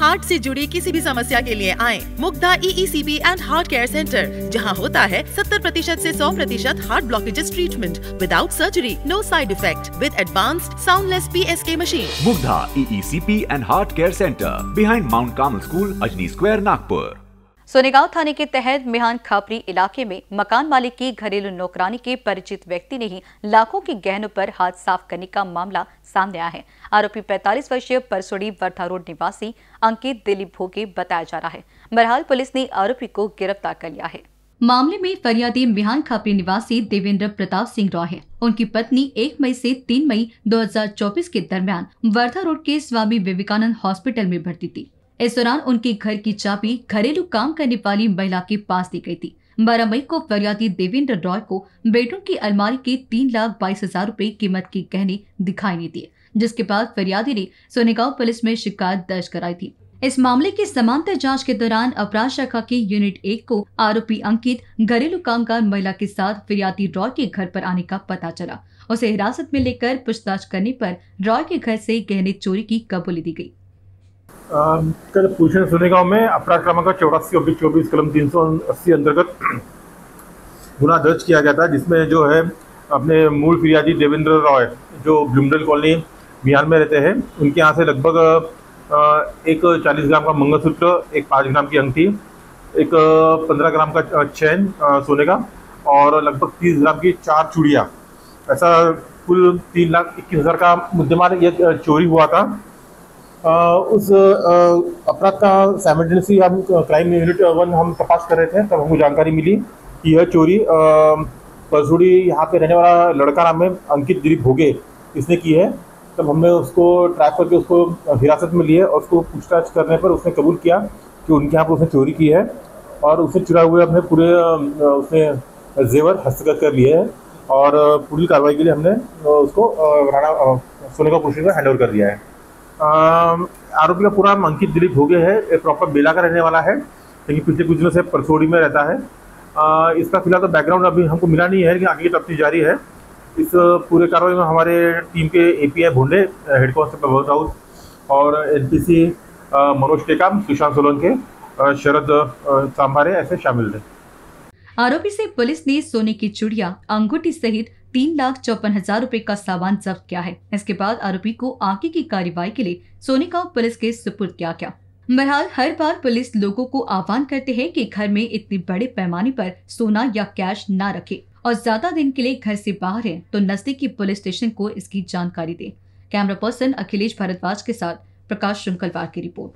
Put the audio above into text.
Heart से जुड़ी किसी भी समस्या के लिए आए Mugdha EECB and heart care centre जहाँ होता है 70 प्रतिशत ऐसी सौ प्रतिशत heart blockages treatment without surgery no side effect with advanced soundless P S K machine Mugdha EECP and heart care centre behind Mount Carmel school Ajni square Nagpur. Sonegaon थाने के तहत मिहान खापरी इलाके में मकान मालिक की घरेलू नौकरानी के परिचित व्यक्ति ने ही लाखों के गहनों पर हाथ साफ़ करने का मामला सामने आया है। आरोपी 45 वर्षीय परसोड़ी वर्धा रोड निवासी अंकित दिलीप भोगे बताया जा रहा है। बहरहाल पुलिस ने आरोपी को गिरफ़्तार कर लिया है। मामले में फरियादी मिहान खापरी निवासी देवेंद्र प्रताप सिंह रॉय है। उनकी पत्नी 1 मई से 3 मई 2024 के दरमियान वर्धा रोड के स्वामी विवेकानंद हॉस्पिटल में भर्ती थी। इस दौरान उनके घर की चाबी, घरेलू काम करने वाली महिला के पास दी गई थी। बारह मई को फरियादी देवेंद्र रॉय को बेडरूम की अलमारी के तीन लाख बाईस हज़ार रूपए कीमत के गहने दिखाई नहीं दिए, जिसके बाद फरियादी ने सोनेगांव पुलिस में शिकायत दर्ज कराई थी। इस मामले की समांतर जाँच के दौरान अपराध शाखा के यूनिट एक को आरोपी अंकित, घरेलू कामगार महिला के साथ फरियादी रॉय के घर पर आने का पता चला। उसे हिरासत में लेकर पूछताछ करने पर रॉय के घर से गहने चोरी की कबूली दी गई। कल पुलिस ने सोनेगांव में अपराध क्रमांक चौरासी ऑब्लिक चौबीस कलम तीन सौ अस्सी अंतर्गत गुना दर्ज किया गया था, जिसमें जो है अपने मूल फिरियादी देवेंद्र रॉय, जो ब्लूमडल कॉलोनी बिहार में रहते हैं, उनके यहाँ से लगभग एक चालीस ग्राम का मंगलसूत्र, एक पाँच ग्राम की अंगठी, एक पंद्रह ग्राम का चैन सोने का, और लगभग तीस ग्राम की चार चूड़ियाँ। ऐसा कुल तीन लाख इक्कीस हज़ार का मुद्देमाल ये चोरी हुआ था। उस अपराध का साइमल्टेनियसली हम क्राइम यूनिट वन हम तपास कर रहे थे तब हमको जानकारी मिली कि यह चोरी परसुड़ी यहाँ पे रहने वाला लड़का नाम है अंकित दिलीप भोगे इसने की है। तब हमने उसको ट्रैक करके उसको हिरासत में लिए और उसको पूछताछ करने पर उसने कबूल किया कि उनके यहाँ पर उसने चोरी की है और उसने चुरा हुए अपने पूरे उसने जेवर हस्तगत कर लिए है और पूरी कार्रवाई के लिए हमने उसको राणा अ, सोनेगांव पुलिस को हैंड ओवर कर दिया है। आरोपी का पूरा नाम अंकित दिलीप भोगे है। ये प्रॉपर बेला का रहने वाला है लेकिन पिछले कुछ दिनों से परसोड़ी में रहता है। अ, इसका फ़िलहाल तो बैकग्राउंड अभी हमको मिला नहीं है लेकिन आगे की तफ्तीश जारी है। इस पूरे कार्रवाई में हमारे टीम के एपीआई भोंडे हेड कांस्टेबल बहुत हाउस और एनपीसी मनोज टेकाम सुशांत सोलंके अ, शरद सांभारे ऐसे शामिल थे। आरोपी से पुलिस ने सोने की चुड़िया अंगूठी सहित तीन लाख चौपन हज़ार रूपए का सामान जब्त किया है। इसके बाद आरोपी को आगे की कार्रवाई के लिए सोनेगांव पुलिस के सुपुर्द किया गया। बहरहाल, हर बार पुलिस लोगों को आह्वान करते हैं कि घर में इतने बड़े पैमाने पर सोना या कैश ना रखे और ज़्यादा दिन के लिए घर से बाहर हैं तो नजदीकी पुलिस स्टेशन को इसकी जानकारी दें। कैमरा पर्सन अखिलेश भारद्वाज के साथ प्रकाश शुंकलवार की रिपोर्ट।